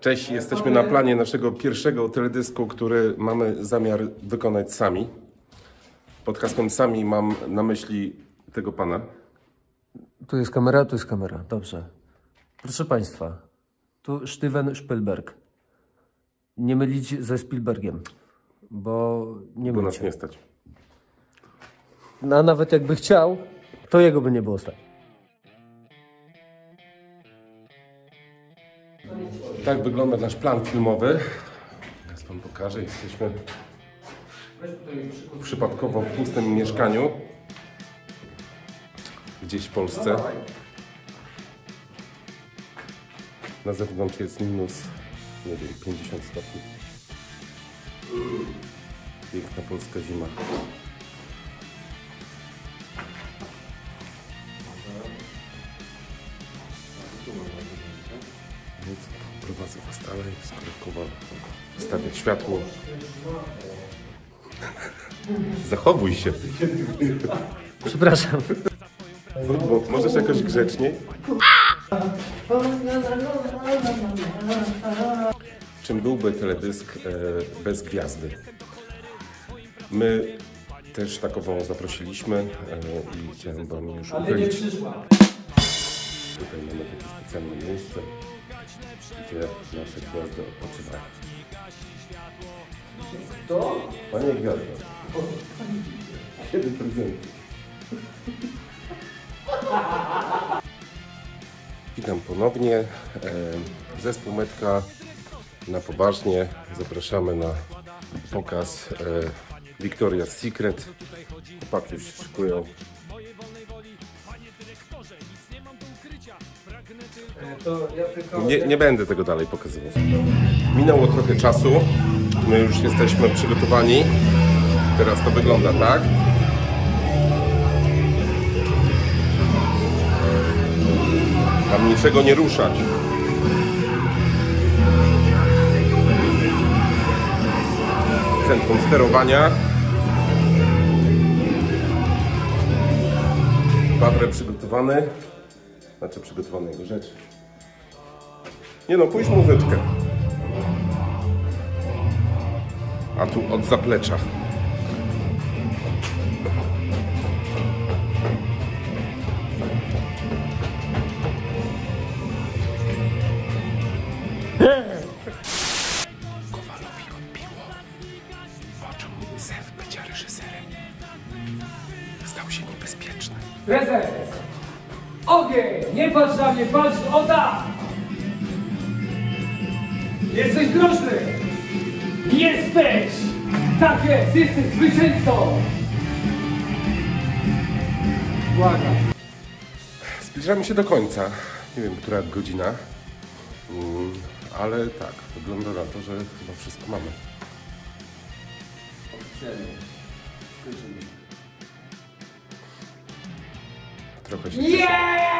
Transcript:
Cześć, jesteśmy na planie naszego pierwszego teledysku, który mamy zamiar wykonać sami. Pod hasłem sami mam na myśli tego pana. Tu jest kamera, tu jest kamera. Dobrze. Proszę Państwa, tu Steven Spielberg. Nie mylić ze Spielbergiem, bo nie Bo nas nie stać. No, a nawet jakby chciał, to jego by nie było stać. Tak wygląda nasz plan filmowy. Teraz wam pokażę. Jesteśmy w przypadkowo pustym mieszkaniu. Gdzieś w Polsce. Na zewnątrz jest minus, nie wiem, 50 stopni. Piękna polska zima. Więc prowadzę was dalej, skoro stawia światło. Zachowuj się. Przepraszam. Bo możesz jakoś grzeczniej? Czym byłby teledysk e, bez gwiazdy? My też takową zaprosiliśmy e, i chciałem wam już uchylić. Tutaj mamy takie specjalne miejsce, gdzie nasze gwiazdy odpoczywają. To? Panie Gwiazdo. Kiedy prezenty? Witam ponownie. E, Zespół Metka na poważnie. Zapraszamy na pokaz e, Victoria's Secret. Chłopaki już szykują. Nie, nie będę tego dalej pokazywał. Minęło trochę czasu. My już jesteśmy przygotowani. Teraz to wygląda tak. Tam niczego nie ruszać. Centrum sterowania. Paweł przygotowany. Znaczy przygotowany jego rzeczy. Nie no, pójdź muzyczkę. A tu od zaplecza. Kowalowi odbiło. Poczuł zew bycia reżyserem. Stał się niebezpieczny. Prezes! Ogień! Nie patrz na mnie, patrz o tak! Jesteś groźny! Jesteś! Tak jest, jesteś zwycięzcą! Błagam. Zbliżamy się do końca. Nie wiem, która godzina. Mm, ale tak, wygląda na to, że chyba wszystko mamy. Trochę się cieszę.